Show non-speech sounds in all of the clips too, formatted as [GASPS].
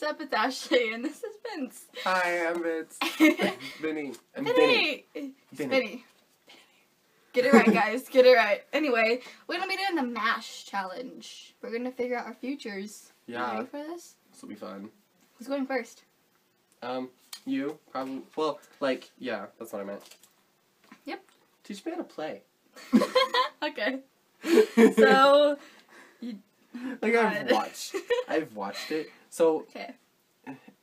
What's up? It's Ashley, and this is Vince. Hi, I'm Vince. [LAUGHS] Vinny. I'm Vinny. Vinny. Vinny. Vinny. Get it right, guys. Get it right. Anyway, we're gonna be doing the MASH challenge. We're gonna figure out our futures. You Yeah, ready for this? this will be fun. Who's going first? Um, you probably. Well, like, yeah, that's what I meant. Yep. Teach me how to play. [LAUGHS] okay. [LAUGHS] So, [LAUGHS] like I've watched. I've watched it. So, [LAUGHS] okay.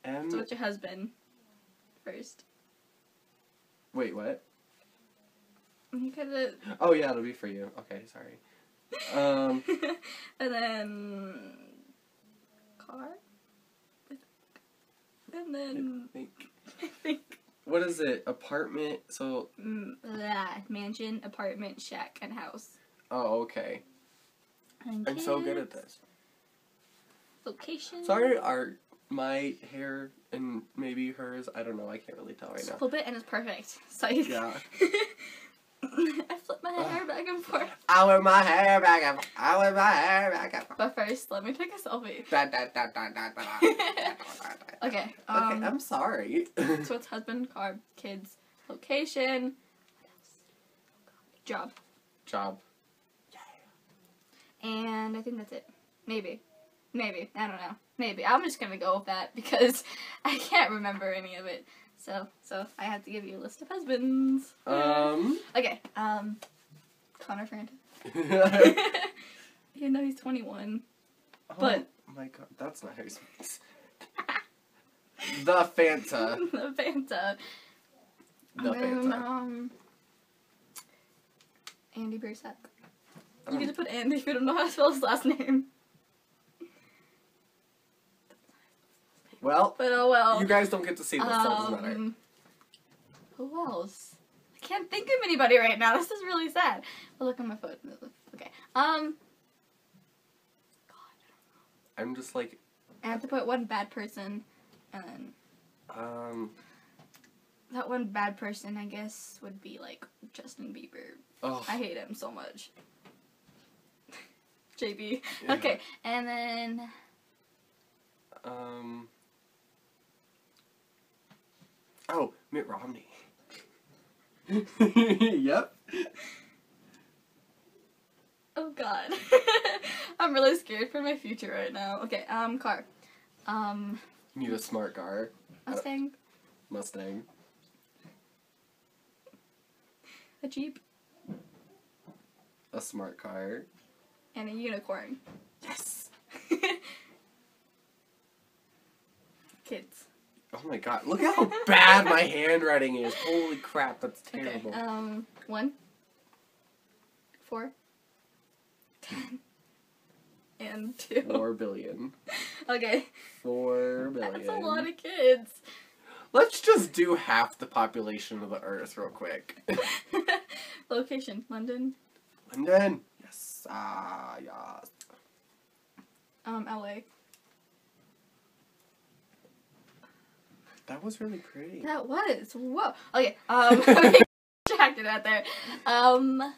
M. So, what's your husband first? Wait, what? You gotta. Oh yeah, it'll be for you. Okay, sorry. Um, [LAUGHS] and then car. And then think. I think What is it? Apartment. So, mm, mansion, apartment, shack, and house. oh okay. I'm so good at this. Location. Sorry, art. My hair and maybe hers. I don't know. I can't really tell right Just now. Flip it and it's perfect. So yeah. I flip my hair back and forth. I wear my hair back and forth. I wear my hair back and forth. But first, let me take a selfie. Okay. Um, okay. I'm sorry. so it's husband, car, kids, location, job. Job and I think that's it. Maybe. Maybe. I don't know. Maybe. I'm just gonna go with that [LAUGHS] because I can't remember any of it. So, so I have to give you a list of husbands. Um. [LAUGHS] Okay. Um, Connor Franta. Even though he's 21. But- oh my god, that's not how you speak. The Fanta. [LAUGHS] the Fanta. The And Fanta. um, Andy Biersack. You Um, get to put Andy if you don't know how to spell his last name. well, But oh well. you guys don't get to see this, so it doesn't matter. Um, who else? I can't think of anybody right now. [LAUGHS] This is really sad. But look at my phone. Okay. Um. God, I'm just like, I have to put one bad person, and then um, that one bad person, I guess, would be like Justin Bieber. oh, I hate him so much. JB. Yeah. Okay, and then um, oh, Mitt Romney. [LAUGHS] yep. oh god, [LAUGHS] I'm really scared for my future right now. Okay, um, car, um, You need a smart car. Mustang, Mustang. a Jeep, A smart car. And a unicorn. Yes. [LAUGHS] Kids. Oh my god, look at how bad my [LAUGHS] handwriting is. Holy crap, that's terrible. Okay. Um, one, four, ten, and two. Four billion. Okay, Four billion. that's a lot of kids. Let's just do half the population of the Earth real quick. [LAUGHS] Location: London, London. Ah, yes. um, LA. That was really pretty. That was whoa. Okay, um, [LAUGHS] distracted out there. Um,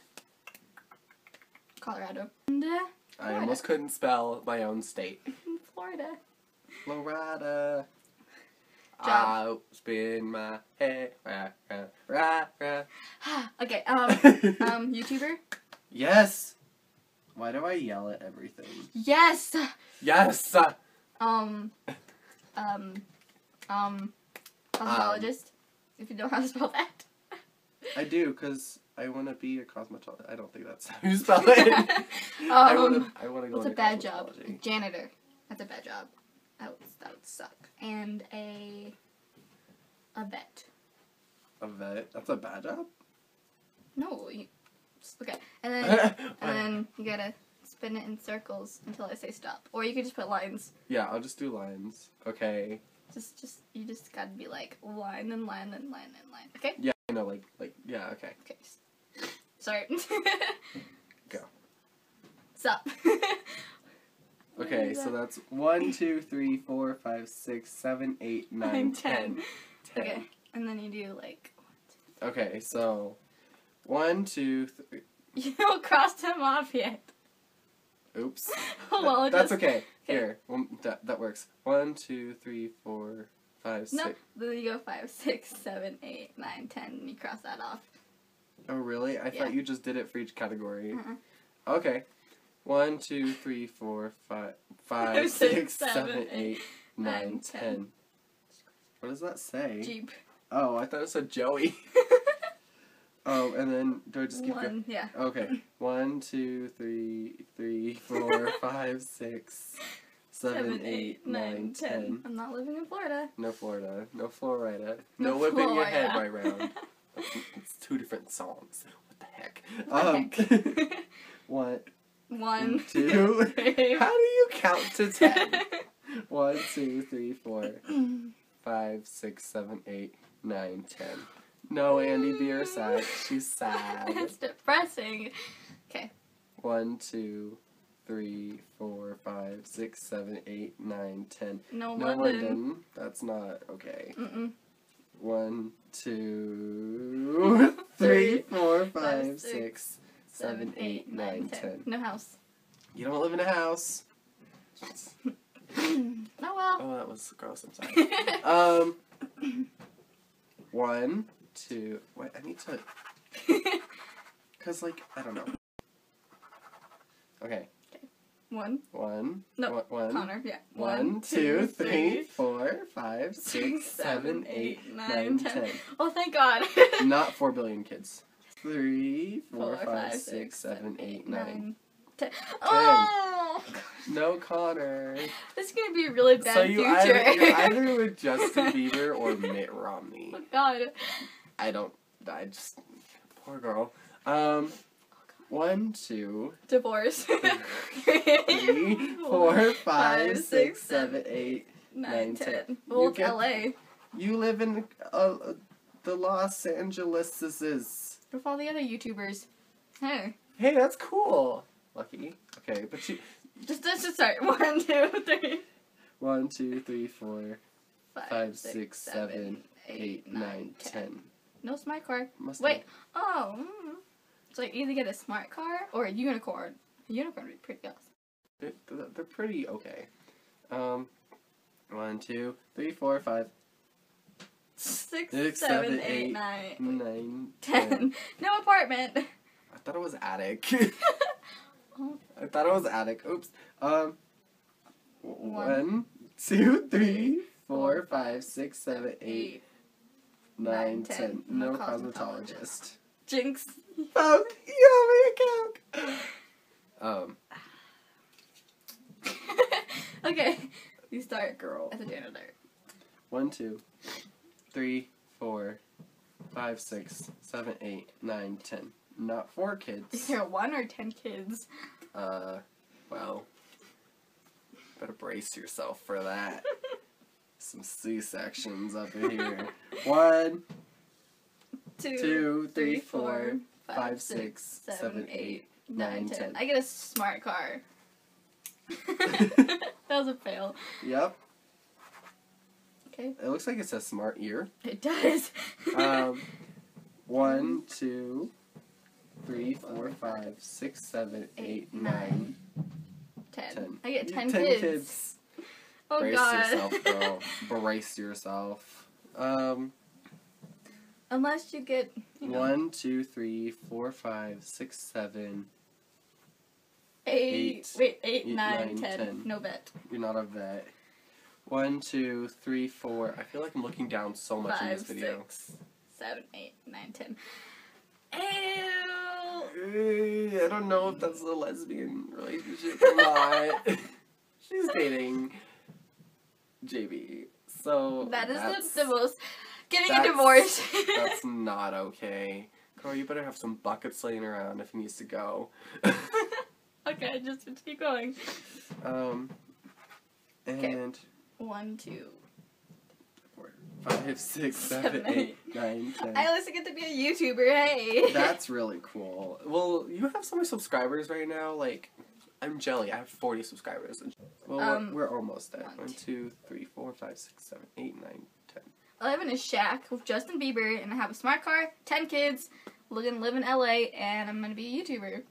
Colorado and uh, I almost couldn't spell my own state. [LAUGHS] Florida. Florida. Job. I'll spin my head. Rah, rah, rah, rah. [SIGHS] okay, um, [LAUGHS] um, YouTuber. yes. Why do I yell at everything? Yes. Yes. Um, um, um, cosmetologist. if you don't know how to spell that. I do, because I want to be a cosmetologist. I don't think that's how you spell it. [LAUGHS] I want um, to I wanna go what's a bad job? Janitor. That's a bad job. That would, that would suck. And a a vet. A vet? That's a bad job? No. You, okay. And then [LAUGHS] and then you gotta spin it in circles until I say stop. Or you could just put lines. yeah, I'll just do lines. Okay. Just just you just gotta be like line and line and line and line. Okay. Yeah, I know, like, like, yeah, okay. Okay. Sorry. [LAUGHS] Go. Stop. [LAUGHS] Okay, so that's one, two, three, four, five, six, seven, eight, nine, ten. ten. Ten. Okay. And then you do like Okay, so one, two, three. [LAUGHS] you don't cross them off yet. Oops. [LAUGHS] well, it That's just, okay. Here, one, that that works. One, two, three, four, five, No, six. then you go five, six, seven, eight, nine, ten, and you cross that off. Oh, really? I Yeah. thought you just did it for each category. Uh-uh. Okay. One, two, three, four, five, Five, five, [LAUGHS] six, six, seven, seven, eight, nine, nine, ten. ten. What does that say? Jeep. Oh, I thought it said Joey. Oh, and then do I just keep going? Yeah. Okay. [LAUGHS] One, two, three, three, four, [LAUGHS] five, six, seven, eight, nine, ten. I'm not living in Florida. No Florida. No Florida. No, No whipping your head Florida. right round. [LAUGHS] It's two different songs. What the heck? What the um, heck? one, One, two. three. How do you count to ten? One, two, three, four, [CLEARS THROAT] five, six, seven, eight, nine, ten. No, Andy Biersack. She's [LAUGHS] sad. It's depressing. Okay. One, two, three, four, five, six, seven, eight, nine, ten. No, No, London. London. That's not okay. Mm-mm. One, two, [LAUGHS] three, four, Five, five, six, six, seven, eight, nine, ten. No house. You don't live in a house. [LAUGHS] oh well. Oh, that was gross. I'm sorry. Um, one, two. Wait, I need to. [LAUGHS] Cause like I don't know. Okay, Okay. One. one. No, one- one. Connor. Yeah. One, two, three, four, five, six, seven, eight, nine, ten. Oh, thank God. [LAUGHS] Not four billion kids. Three, four, five, six, seven, eight, nine. ten. Oh, [LAUGHS] No Connor. this is gonna be a really bad so you future. either, you're either with Justin Bieber or Mitt Romney. oh God. I don't. I just poor girl. Um, one, two, Divorce. three, [LAUGHS] four, five, six, seven, eight. nine, nine, ten. ten. Well, get- LA. You live in uh, the Los Angeleses. With all the other YouTubers. Hey, Hey, that's cool. Lucky. Okay, but you. just let's just start. [LAUGHS] One, two, three, One, two, three, four, five, five, six, six, seven, eight, nine, ten. No smart car. Must Wait. Oh. mm. So you either get a smart car or a unicorn. A unicorn would be pretty awesome. They're, they're- pretty okay. Um, one, two, three, four, five, Six, Six, seven, seven, eight, eight, nine, nine, ten. [LAUGHS] No apartment. I thought it was attic. Oh. [LAUGHS] [LAUGHS] I thought it was attic. Oops. Um, One. one, two, three, four, five, six, seven, eight, nine, nine, ten. ten. No No cosmetologist. Jinx. Coke. You owe me a Coke. Um, [LAUGHS] okay. You start girl. as a janitor. One, two, three, four, five, six, seven, eight, nine, ten. Not four Is kids. [LAUGHS] there one or ten kids? Uh, well, better brace yourself for that. [LAUGHS] Some C sections up in here. [LAUGHS] One, Two, two, three, three, four, five, six, seven, eight, nine, nine, ten. ten. I get a smart car. [LAUGHS] [LAUGHS] that was a fail. Yep. Okay. It looks like it says smart ear. It does. Um, one, two, three, four, five, six, seven, eight, nine, ten. ten. I get ten, ten kids. kids. Oh Brace god. yourself, [LAUGHS] girl. Brace yourself. Um, Unless you get you know, one, two, three, four, five, six, seven. eight, eight, wait, eight, eight, nine, nine, ten. ten. No bet. You're not a vet. One, two, three, four. I feel like I'm looking down so much in this video. six, seven, eight, nine, ten. Ew. I don't know if that's a lesbian relationship or not. [LAUGHS] [LAUGHS] She's dating JB. So That is the, the most. Getting a divorce. that's [LAUGHS] not okay. Carl, you better have some buckets laying around if he needs to go. [LAUGHS] okay, just keep going. Um, and One, two. four, five, six, seven, Seven, eight, nine, ten. [LAUGHS] I also get to be a YouTuber. Hey. That's really cool. Well, you have so many subscribers right now. Like, I'm jelly. I have 40 subscribers. Well, we're- Um, we're almost at one, one, two, three, four, five, six, seven, eight, nine, ten. I live in a shack with Justin Bieber, and I have a smart car, ten kids, live in live in LA, and I'm gonna be a YouTuber.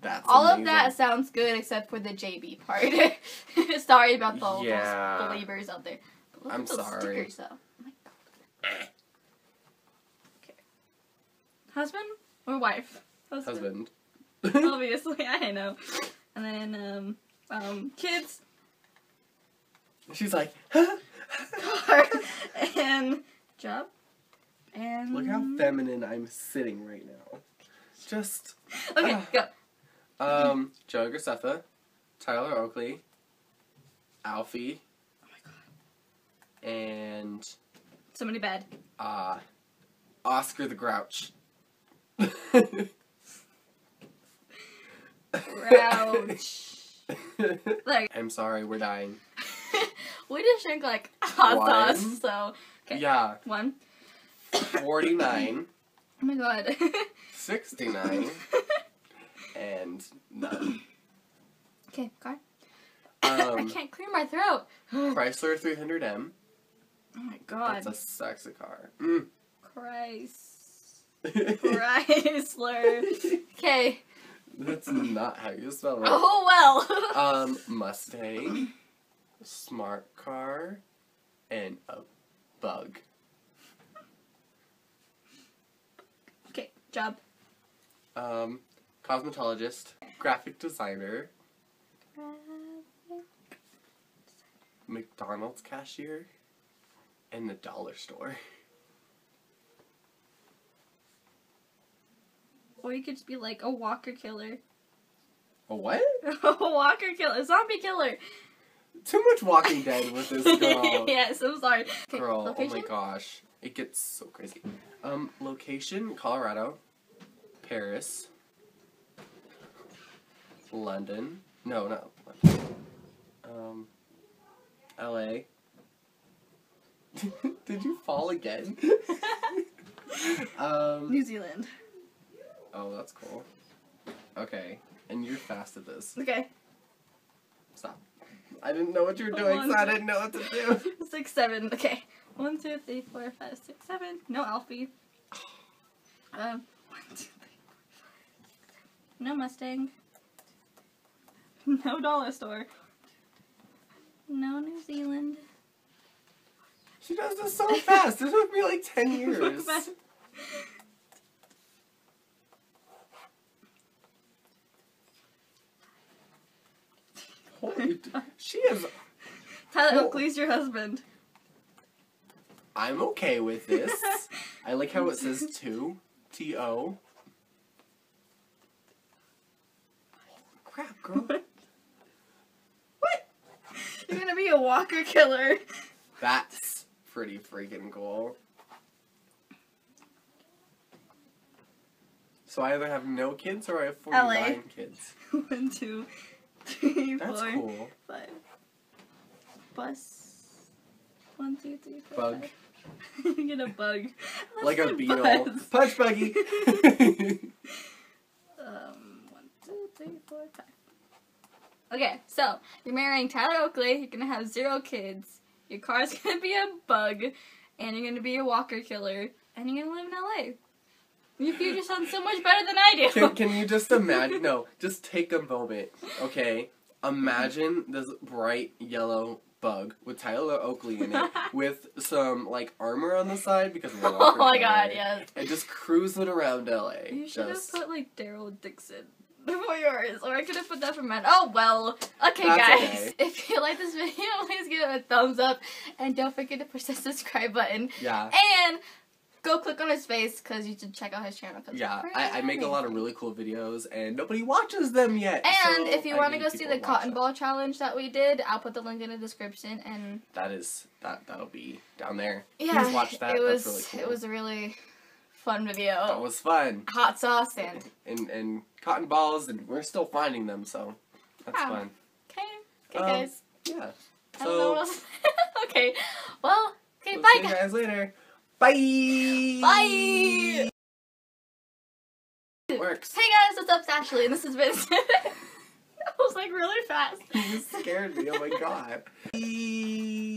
That's All amazing. of that sounds good except for the JB part. [LAUGHS] sorry about the, Yeah. those Beliebers out there. I'm sorry. stickers though. Oh. Okay. Husband or wife? Husband. [LAUGHS] Obviously, I know. And then um um kids, She's like, car, [LAUGHS] [LAUGHS] and job. And look how feminine I'm sitting right now. Just Okay, Ah. go. um, Joe Graceffa, Tyler Oakley, Alfie, Oh my god. and Somebody bad. uh, Oscar the Grouch. [LAUGHS] Grouch. [LAUGHS] Like I'm sorry, we're dying. [LAUGHS] we just drink like hot One. sauce, so Okay. Yeah, one. 49, Oh my god. [LAUGHS] 69, and none. okay, car. I Um, can't clear my throat. [GASPS] Chrysler 300M. Oh my god. That's a sexy car. Mm. Christ. Chrysler. Okay. That's not how you spell it. Oh well. [LAUGHS] Um, Mustang, smart car, and a bug. okay, job. Um, cosmetologist, graphic designer, McDonald's cashier, and the dollar store. [LAUGHS] Or you could just be like a walker killer. A what? [LAUGHS] a walker killer. A zombie killer. Too much Walking Dead with this [LAUGHS] girl. yes, I'm sorry. Okay, Girl, location? oh my gosh. It gets so crazy. Um, location, Colorado, Paris, London. No, not London. Um, LA. [LAUGHS] Did you fall again? um, New Zealand. Oh, that's cool. Okay, and you're fast at this. Okay. Stop. I didn't know what you were doing, so I didn't know what to do. [LAUGHS] Six, seven. Okay. One, two, three, four, five, six, seven. No Alfie. [SIGHS] Um, one, two, three, four, five, six, seven. No Mustang. No dollar store. No New Zealand. She does this so fast. This took me like 10 [LAUGHS] years. Holy, she is. Oh. [LAUGHS] Oakley's your husband. I'm okay with this. [LAUGHS] I like how it says two. T O. Crap, girl. What? You're gonna be a walker killer. That's pretty freaking cool. So I either have no kids or I have 49 kids. [LAUGHS] One, two, three, That's four, cool. five. One, two, three, four, Bug. five. you [LAUGHS] get a bug. [LAUGHS] Like a beetle. buzz. Punch buggy. [LAUGHS] Um, one, two, three, four, five. Okay, so you're marrying Tyler Oakley. You're gonna have zero kids. Your car's gonna be a bug, and you're gonna be a walker killer, and you're gonna live in LA. Your future sounds so much better than I do. can, can you just imagine? No, just take a moment, okay? Imagine this bright yellow bug with Tyler Oakley in it, [LAUGHS] with some like armor on the side because of the [LAUGHS] oh my god, yes. and just cruising around LA. You should just have put like Daryl Dixon [LAUGHS] before yours, or I could have put that for mine. Oh well. Okay, That's guys. okay. If you like this video, please give it a thumbs up, and don't forget to push the subscribe button, yeah. and go click on his face because you should check out his channel. Yeah, I, I make a lot of really cool videos and nobody watches them yet. And so if you want to go see the cotton them. ball challenge that we did, I'll put the link in the description. And that is that that'll be down there. yeah, Please watch that. it was really cool. it was a really fun video. that was fun. Hot sauce and And and cotton balls and we're still finding them, so that's Yeah. fun. okay, okay, Um, guys. Yeah. I don't know what So [LAUGHS] okay, well, okay, we'll bye, see you guys. guys later. Bye. Bye. Works. Hey guys, what's up? It's Ashley, and this has been. [LAUGHS] that was like really fast. [LAUGHS] You scared me. Oh my god. Bye.